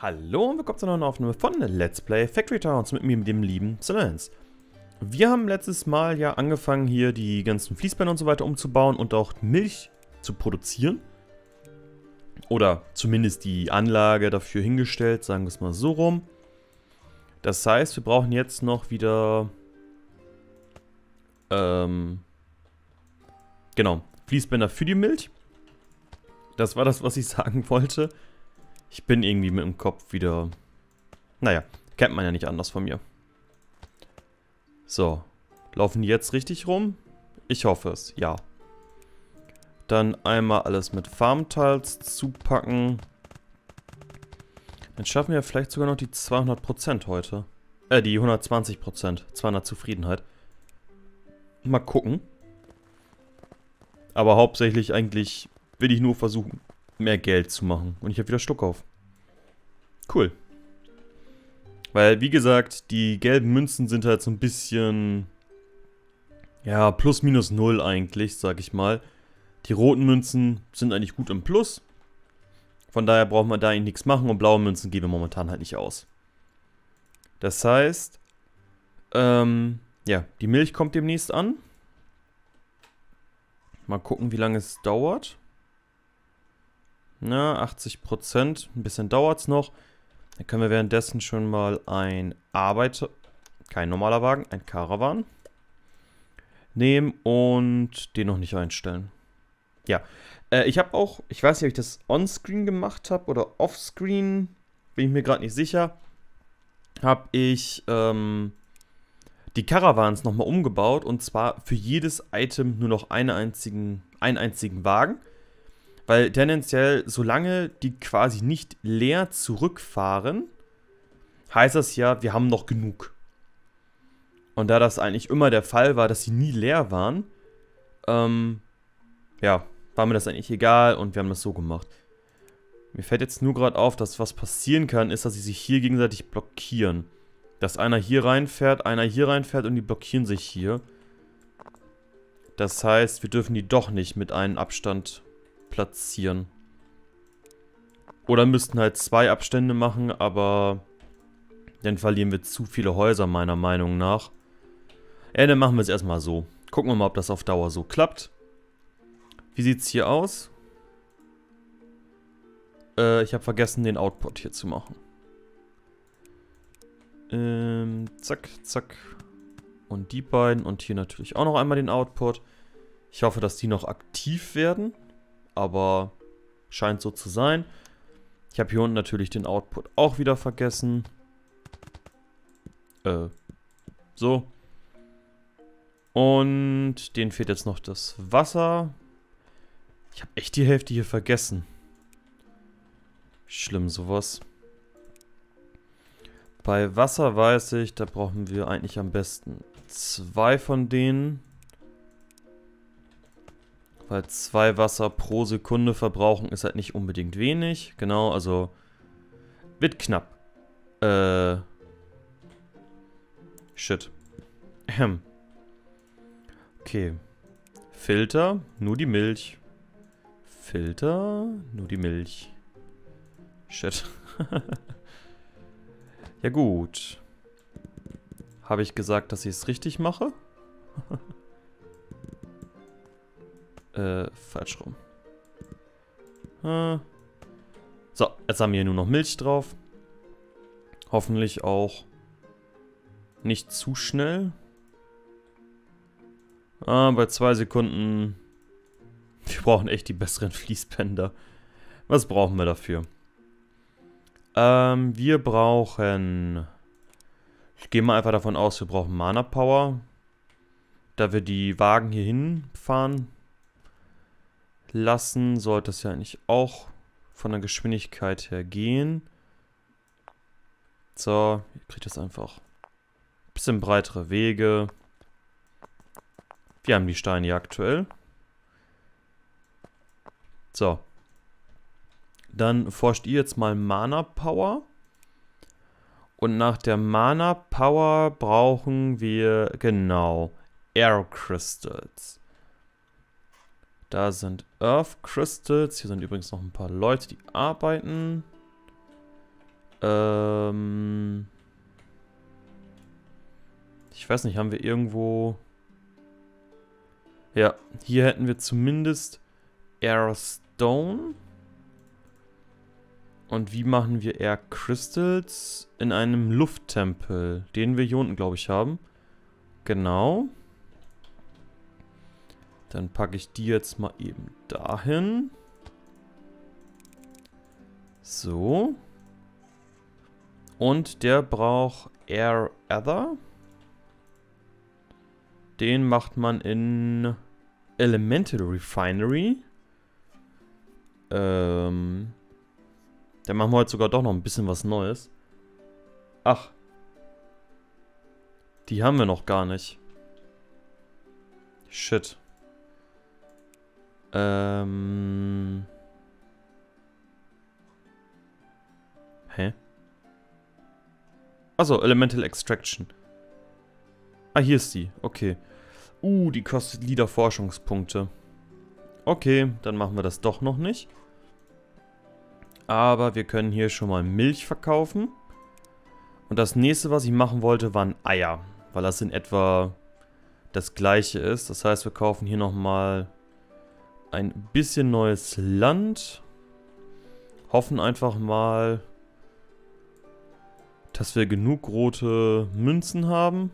Hallo und willkommen zu einer neuen Aufnahme von Let's Play Factory Towns mit mir, mit dem lieben Silence. Wir haben letztes Mal ja angefangen, hier die ganzen Fließbänder und so weiter umzubauen und auch Milch zu produzieren. Oder zumindest die Anlage dafür hingestellt, sagen wir es mal so rum. Das heißt, wir brauchen jetzt noch wieder... Ähm... Genau, Fließbänder für die Milch. Das war das, was ich sagen wollte. Ich bin irgendwie mit dem Kopf wieder... Naja, kennt man ja nicht anders von mir. So. Laufen die jetzt richtig rum? Ich hoffe es, ja. Dann einmal alles mit Farmtiles zupacken. Dann schaffen wir vielleicht sogar noch die 200% heute. Äh, die 120%. 200 Zufriedenheit. Mal gucken. Aber hauptsächlich eigentlich will ich nur versuchen, mehr Geld zu machen. Und ich habe wieder Stuck auf. Cool. Weil, wie gesagt, die gelben Münzen sind halt so ein bisschen... Ja, plus minus null eigentlich, sag ich mal. Die roten Münzen sind eigentlich gut im Plus. Von daher braucht man da eigentlich nichts machen und blaue Münzen geben wir momentan halt nicht aus. Das heißt, ähm, ja, die Milch kommt demnächst an. Mal gucken, wie lange es dauert. Na, 80 Prozent. Ein bisschen dauert es noch. Dann können wir währenddessen schon mal ein Arbeiter... Kein normaler Wagen, ein Caravan nehmen und den noch nicht einstellen. Ja, äh, ich habe auch, ich weiß nicht, ob ich das on-screen gemacht habe oder off-screen, bin ich mir gerade nicht sicher, habe ich ähm, die Caravans nochmal umgebaut und zwar für jedes Item nur noch eine einzigen, einen einzigen Wagen. Weil tendenziell, solange die quasi nicht leer zurückfahren, heißt das ja, wir haben noch genug. Und da das eigentlich immer der Fall war, dass sie nie leer waren, ähm, ja, war mir das eigentlich egal und wir haben das so gemacht. Mir fällt jetzt nur gerade auf, dass was passieren kann, ist, dass sie sich hier gegenseitig blockieren. Dass einer hier reinfährt, einer hier reinfährt und die blockieren sich hier. Das heißt, wir dürfen die doch nicht mit einem Abstand platzieren. Oder müssten halt zwei Abstände machen, aber dann verlieren wir zu viele Häuser meiner Meinung nach. Ja, dann machen wir es erstmal so. Gucken wir mal, ob das auf Dauer so klappt. Wie sieht es hier aus? Äh, ich habe vergessen, den Output hier zu machen. Ähm, zack, zack. Und die beiden. Und hier natürlich auch noch einmal den Output. Ich hoffe, dass die noch aktiv werden aber scheint so zu sein. Ich habe hier unten natürlich den Output auch wieder vergessen. Äh, so. Und denen fehlt jetzt noch das Wasser. Ich habe echt die Hälfte hier vergessen. Schlimm sowas. Bei Wasser weiß ich, da brauchen wir eigentlich am besten zwei von denen. Weil zwei Wasser pro Sekunde verbrauchen ist halt nicht unbedingt wenig. Genau, also wird knapp. Äh. Shit. Ähm. Okay. Filter, nur die Milch. Filter, nur die Milch. Shit. ja gut. Habe ich gesagt, dass ich es richtig mache? Äh, falsch rum. Äh. So, jetzt haben wir hier nur noch Milch drauf. Hoffentlich auch nicht zu schnell. Ah, bei zwei Sekunden. Wir brauchen echt die besseren Fließbänder. Was brauchen wir dafür? Ähm, wir brauchen... Ich gehe mal einfach davon aus, wir brauchen Mana Power. Da wir die Wagen hier hinfahren, lassen, sollte es ja eigentlich auch von der Geschwindigkeit her gehen. So, ihr kriegt das einfach. Bisschen breitere Wege. Wir haben die Steine hier aktuell. So. Dann forscht ihr jetzt mal Mana Power. Und nach der Mana Power brauchen wir, genau, Air Crystals. Da sind Earth Crystals. Hier sind übrigens noch ein paar Leute, die arbeiten. Ähm... Ich weiß nicht, haben wir irgendwo... Ja, hier hätten wir zumindest Air Stone. Und wie machen wir Air Crystals? In einem Lufttempel, den wir hier unten, glaube ich, haben. Genau. Dann packe ich die jetzt mal eben dahin. So. Und der braucht Air Ether. Den macht man in Elemental Refinery. Ähm. Dann machen wir heute sogar doch noch ein bisschen was Neues. Ach. Die haben wir noch gar nicht. Shit. Ähm. Hä? Achso, Elemental Extraction. Ah, hier ist die. Okay. Uh, die kostet Lieder-Forschungspunkte. Okay, dann machen wir das doch noch nicht. Aber wir können hier schon mal Milch verkaufen. Und das nächste, was ich machen wollte, waren Eier. Weil das in etwa das gleiche ist. Das heißt, wir kaufen hier nochmal ein bisschen neues Land. Hoffen einfach mal, dass wir genug rote Münzen haben.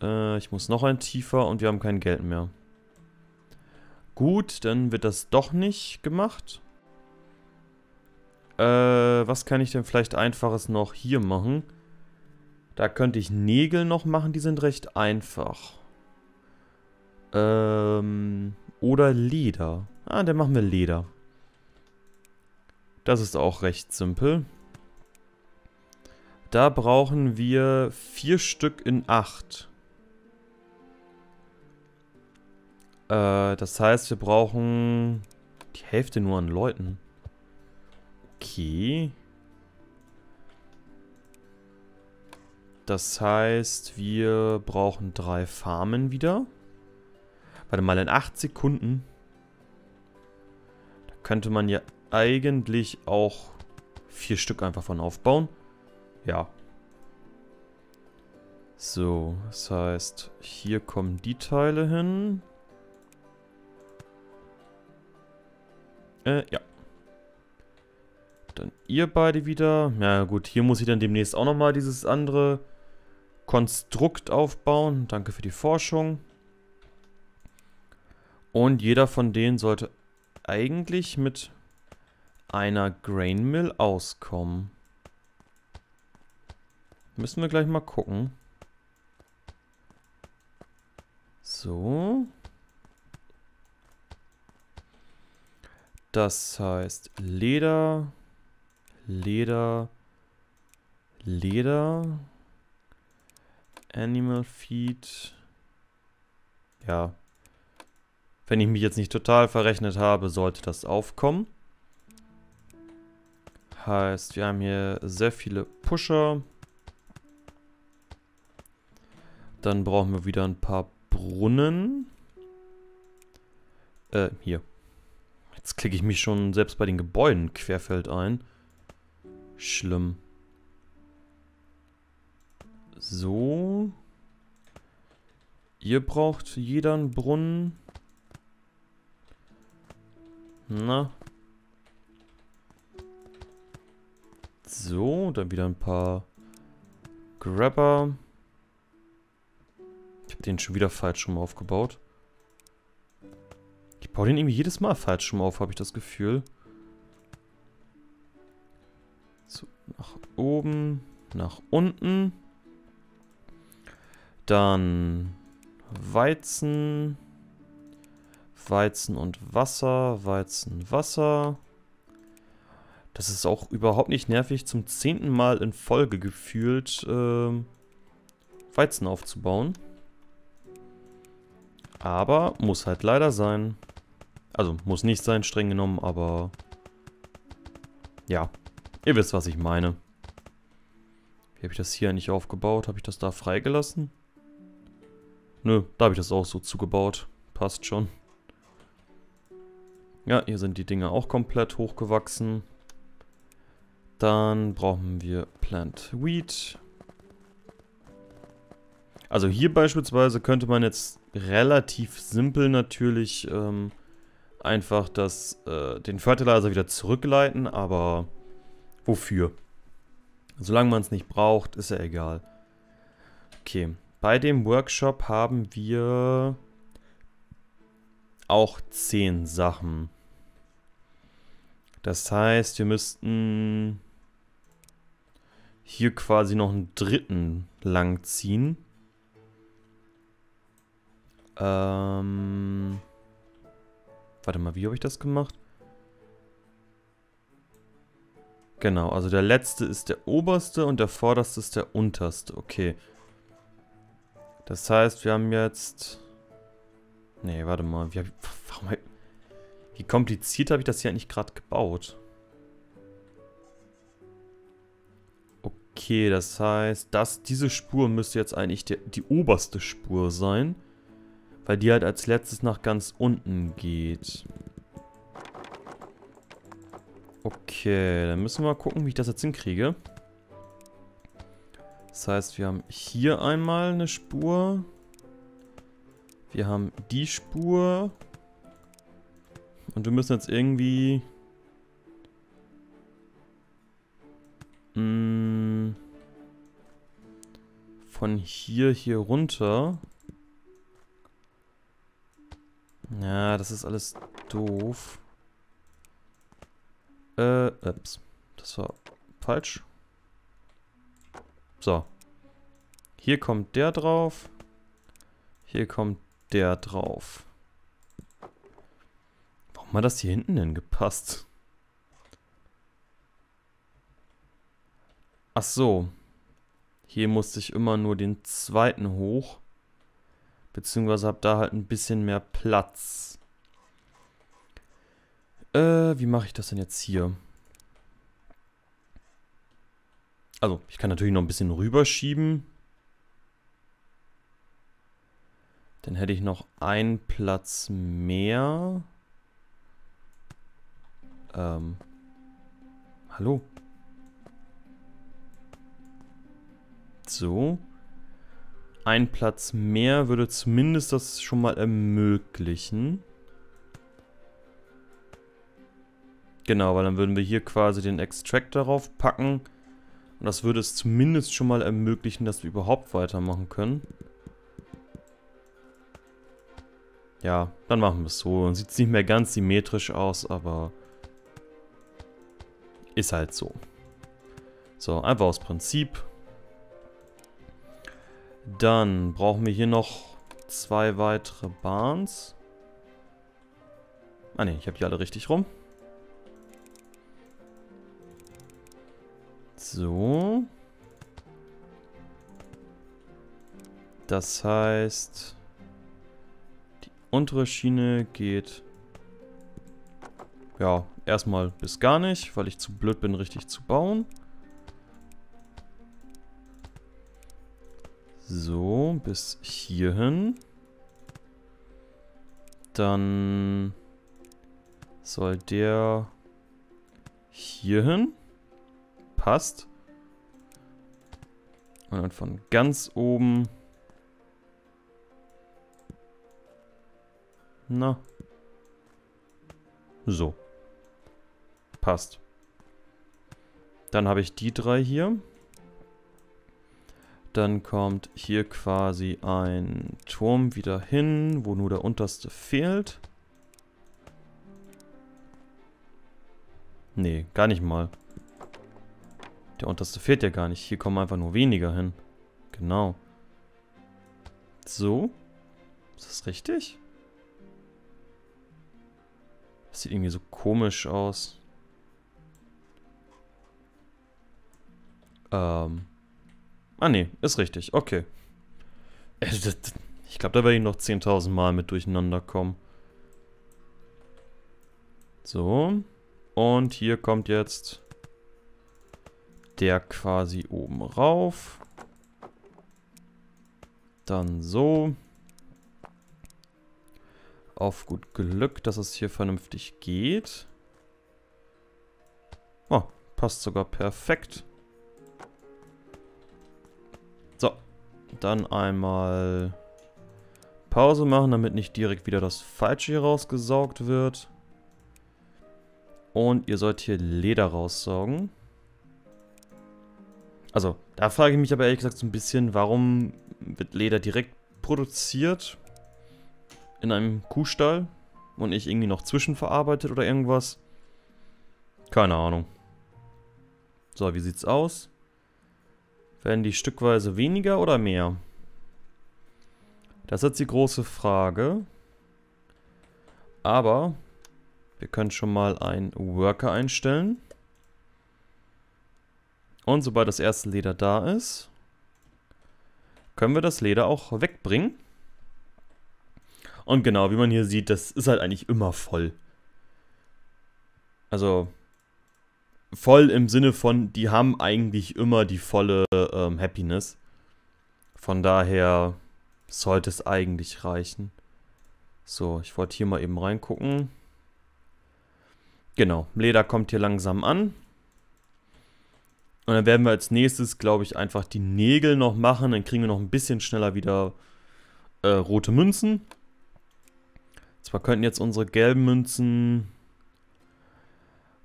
Äh, ich muss noch ein tiefer und wir haben kein Geld mehr. Gut, dann wird das doch nicht gemacht. Äh, was kann ich denn vielleicht einfaches noch hier machen? Da könnte ich Nägel noch machen, die sind recht einfach. Ähm, oder Leder. Ah, dann machen wir Leder. Das ist auch recht simpel. Da brauchen wir vier Stück in acht. Äh, das heißt, wir brauchen die Hälfte nur an Leuten. Okay. Das heißt, wir brauchen drei Farmen wieder. Warte mal, in 8 Sekunden. Da könnte man ja eigentlich auch vier Stück einfach von aufbauen. Ja. So, das heißt, hier kommen die Teile hin. Äh, ja. Dann ihr beide wieder. Ja gut, hier muss ich dann demnächst auch nochmal dieses andere Konstrukt aufbauen. Danke für die Forschung. Und jeder von denen sollte eigentlich mit einer Grain Mill auskommen. Müssen wir gleich mal gucken. So. Das heißt Leder, Leder, Leder, Animal Feed. Ja, wenn ich mich jetzt nicht total verrechnet habe, sollte das aufkommen. Heißt, wir haben hier sehr viele Pusher. Dann brauchen wir wieder ein paar Brunnen. Äh, hier. Jetzt klicke ich mich schon selbst bei den Gebäuden querfeld ein. Schlimm. So. Ihr braucht jeder einen Brunnen. Na. So, dann wieder ein paar Grabber. Ich habe den schon wieder falsch rum aufgebaut. Ich baue den irgendwie jedes Mal falsch rum auf, habe ich das Gefühl. So, nach oben, nach unten. Dann Weizen. Weizen und Wasser, Weizen, Wasser. Das ist auch überhaupt nicht nervig, zum zehnten Mal in Folge gefühlt äh, Weizen aufzubauen. Aber muss halt leider sein. Also muss nicht sein, streng genommen, aber ja, ihr wisst, was ich meine. Wie habe ich das hier eigentlich aufgebaut? Habe ich das da freigelassen? Nö, da habe ich das auch so zugebaut. Passt schon. Ja, hier sind die Dinge auch komplett hochgewachsen. Dann brauchen wir Plant Wheat. Also hier beispielsweise könnte man jetzt relativ simpel natürlich ähm, einfach das, äh, den Fertilizer wieder zurückleiten, aber wofür? Solange man es nicht braucht, ist ja egal. Okay, bei dem Workshop haben wir auch 10 Sachen. Das heißt, wir müssten hier quasi noch einen dritten lang ziehen. Ähm, warte mal, wie habe ich das gemacht? Genau, also der letzte ist der oberste und der vorderste ist der unterste. Okay. Das heißt, wir haben jetzt... Nee, warte mal. Wie, warum, wie kompliziert habe ich das hier eigentlich gerade gebaut? Okay, das heißt, dass diese Spur müsste jetzt eigentlich die, die oberste Spur sein. Weil die halt als letztes nach ganz unten geht. Okay, dann müssen wir mal gucken, wie ich das jetzt hinkriege. Das heißt, wir haben hier einmal eine Spur. Wir haben die Spur. Und wir müssen jetzt irgendwie... Mh, hm, von hier hier runter ja, das ist alles doof. Äh, ups. Das war falsch. So. Hier kommt der drauf. Hier kommt der drauf. Warum hat das hier hinten denn gepasst? Ach so. Hier musste ich immer nur den zweiten hoch. Beziehungsweise habe da halt ein bisschen mehr Platz. Äh, wie mache ich das denn jetzt hier? Also, ich kann natürlich noch ein bisschen rüberschieben. Dann hätte ich noch einen Platz mehr. Ähm. Hallo? So ein Platz mehr würde zumindest das schon mal ermöglichen. Genau, weil dann würden wir hier quasi den Extract darauf packen. Und das würde es zumindest schon mal ermöglichen, dass wir überhaupt weitermachen können. Ja, dann machen wir es so. Sieht nicht mehr ganz symmetrisch aus, aber ist halt so. So, einfach aus Prinzip. Dann brauchen wir hier noch zwei weitere Bahns. Ah ne, ich habe die alle richtig rum. So. Das heißt, die untere Schiene geht ja erstmal bis gar nicht, weil ich zu blöd bin, richtig zu bauen. So, bis hierhin. Dann soll der hierhin. Passt. Und dann von ganz oben. Na. So. Passt. Dann habe ich die drei hier. Dann kommt hier quasi ein Turm wieder hin, wo nur der unterste fehlt. Nee, gar nicht mal. Der unterste fehlt ja gar nicht. Hier kommen einfach nur weniger hin. Genau. So. Ist das richtig? Das sieht irgendwie so komisch aus. Ähm. Ah ne, ist richtig. Okay. Äh, ich glaube, da werde ich noch 10.000 Mal mit durcheinander kommen. So. Und hier kommt jetzt der quasi oben rauf. Dann so. Auf gut Glück, dass es hier vernünftig geht. Oh, Passt sogar perfekt. So. Dann einmal Pause machen, damit nicht direkt wieder das Falsche hier rausgesaugt wird. Und ihr sollt hier Leder raussaugen. Also, da frage ich mich aber ehrlich gesagt so ein bisschen, warum wird Leder direkt produziert in einem Kuhstall und nicht irgendwie noch zwischenverarbeitet oder irgendwas? Keine Ahnung. So, wie sieht's aus? Werden die stückweise weniger oder mehr? Das ist jetzt die große Frage. Aber wir können schon mal einen Worker einstellen. Und sobald das erste Leder da ist, können wir das Leder auch wegbringen. Und genau, wie man hier sieht, das ist halt eigentlich immer voll. Also, voll im Sinne von, die haben eigentlich immer die volle ähm, Happiness. Von daher sollte es eigentlich reichen. So, ich wollte hier mal eben reingucken. Genau, Leder kommt hier langsam an. Und dann werden wir als nächstes, glaube ich, einfach die Nägel noch machen. Dann kriegen wir noch ein bisschen schneller wieder äh, rote Münzen. Zwar könnten jetzt unsere gelben Münzen...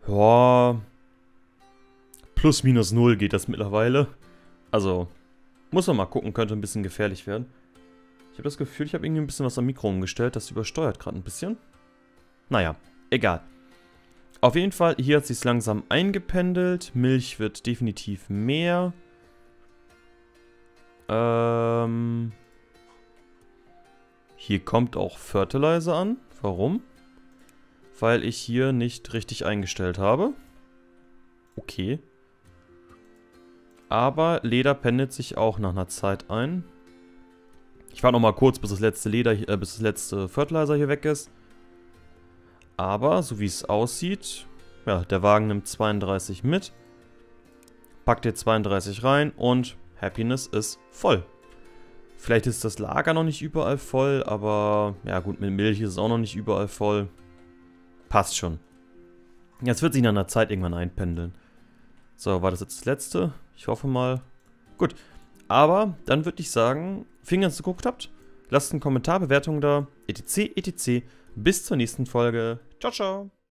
Ja... Plus minus null geht das mittlerweile. Also, muss man mal gucken, könnte ein bisschen gefährlich werden. Ich habe das Gefühl, ich habe irgendwie ein bisschen was am Mikro umgestellt. Das übersteuert gerade ein bisschen. Naja, egal. Auf jeden Fall, hier hat sich langsam eingependelt. Milch wird definitiv mehr. Ähm, hier kommt auch Fertilizer an. Warum? Weil ich hier nicht richtig eingestellt habe. Okay. Aber Leder pendelt sich auch nach einer Zeit ein. Ich warte noch mal kurz, bis das letzte Leder, äh, bis das letzte Fertilizer hier weg ist. Aber, so wie es aussieht, ja, der Wagen nimmt 32 mit, packt hier 32 rein und Happiness ist voll. Vielleicht ist das Lager noch nicht überall voll, aber ja gut, mit Milch ist es auch noch nicht überall voll. Passt schon. Jetzt wird sich nach einer Zeit irgendwann einpendeln. So, war das jetzt das letzte? Ich hoffe mal. Gut, aber dann würde ich sagen, vielen dass ihr geguckt habt. Lasst einen Kommentar, Bewertung da, etc, etc. Bis zur nächsten Folge. Ciao, ciao.